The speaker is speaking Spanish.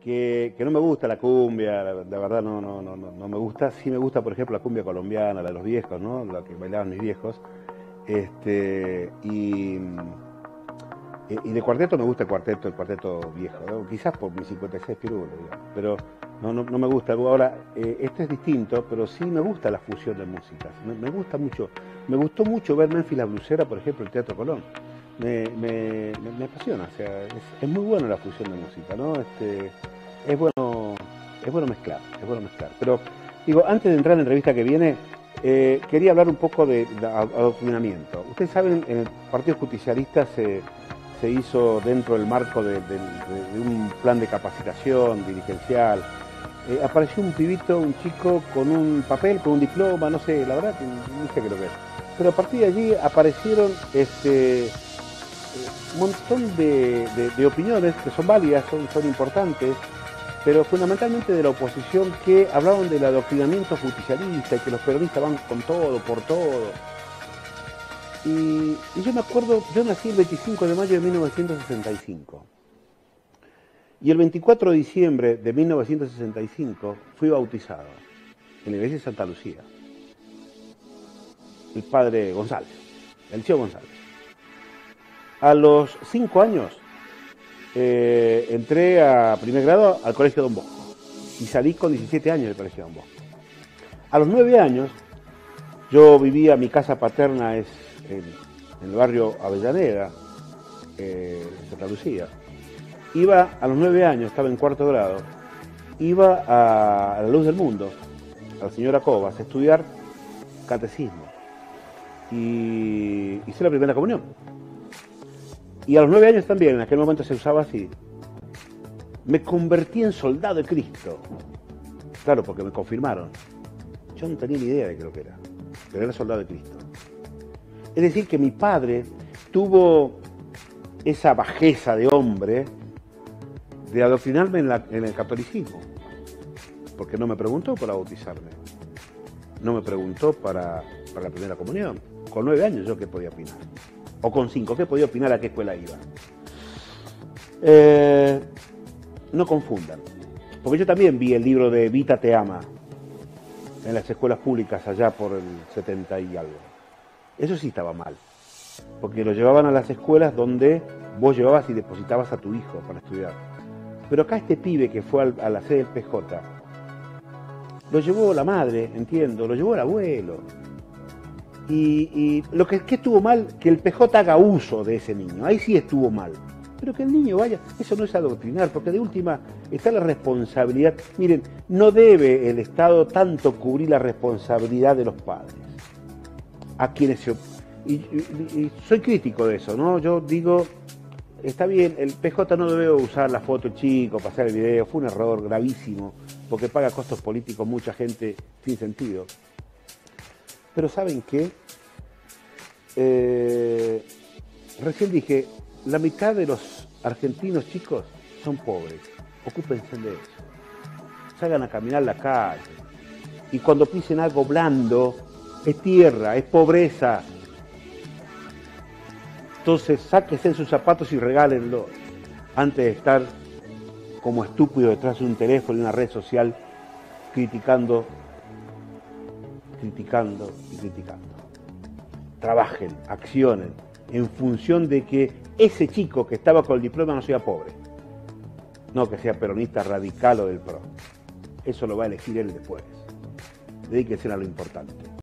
que, no me gusta la cumbia, la, verdad no, no, no, no, me gusta. Sí me gusta, por ejemplo, la cumbia colombiana, la de los viejos, ¿no? La que bailaban mis viejos. Este, y, y de cuarteto me gusta el cuarteto, el cuarteto viejo, quizás por mis 56 pirulos, pero no, no, no me gusta. Ahora, eh, este es distinto, pero sí me gusta la fusión de músicas. Me, me gusta mucho. Me gustó mucho ver Memphis la Blusera, por ejemplo, el Teatro Colón. Me, me, me- apasiona, o sea, es, muy bueno la fusión de música, ¿no? Este, es bueno, es bueno mezclar, es bueno mezclar. Pero, digo, antes de entrar en la entrevista que viene, eh, quería hablar un poco de, de ad- adoctrinamiento. Ustedes saben, en el Partido Justicialista se, se hizo dentro del marco de, un plan de capacitación dirigencial. Eh, apareció un pibito, un chico con un papel, con un diploma, no sé, la verdad no sé qué lo que es. Pero a partir de allí aparecieron este, un montón de, de- opiniones que son válidas, son, son importantes, pero fundamentalmente de la oposición que hablaban del adoctrinamiento justicialista y que los peronistas van con todo, por todo. Y, y yo me acuerdo, yo nací el 25 de mayo de 1965. Y el 24 de diciembre de 1965 fui bautizado en la iglesia de Santa Lucía. El padre González, el tío González. A los cinco años eh, entré a primer grado al colegio Don Bosco y salí con 17 años del colegio Don Bosco. A los nueve años yo vivía, mi casa paterna es en, el barrio Avellaneda, eh, Santa Lucía. Iba a los nueve años, estaba en cuarto grado, iba a, la luz del mundo, a la señora a estudiar catecismo. Y hice la primera comunión. Y a los nueve años también, en aquel momento se usaba así, me convertí en soldado de Cristo. Claro, porque me confirmaron. Yo no tenía ni idea de qué lo que era, pero era soldado de Cristo. Es decir, que mi padre tuvo esa bajeza de hombre de adoctrinarme en, el catolicismo, porque no me preguntó para bautizarme, no me preguntó para, para la primera comunión. Con nueve años yo qué podía opinar, o con cinco, qué podía opinar a qué escuela iba. Eh, no confundan, porque yo también vi el libro de Vita te ama en las escuelas públicas allá por el 70 y algo. Eso sí estaba mal, porque lo llevaban a las escuelas donde vos llevabas y depositabas a tu hijo para estudiar. Pero acá este pibe que fue a la sede del PJ, lo llevó la madre, entiendo, lo llevó el abuelo. Y, lo que, estuvo mal, que el PJ haga uso de ese niño, ahí sí estuvo mal. Pero que el niño vaya, eso no es adoctrinar, porque de última está la responsabilidad. Miren, no debe el Estado tanto cubrir la responsabilidad de los padres a quienes se... Y, y- y soy crítico de eso, ¿no? Yo digo, está bien, el PJ no debe usar la foto chico, pasar el video, fue un error gravísimo, porque paga costos políticos mucha gente sin sentido. Pero ¿saben qué? Eh, recién dije, la mitad de los argentinos chicos son pobres, ocúpense de eso. Salgan a caminar la calle. Y cuando pisen algo blando, es tierra, es pobreza. Entonces sáquense sus zapatos y regálenlo antes de estar como estúpido detrás de un teléfono y una red social criticando, criticando y criticando. Trabajen, accionen en función de que ese chico que estaba con el diploma no sea pobre, no que sea peronista radical o del PRO. Eso lo va a elegir él después. Dedíquense a lo importante.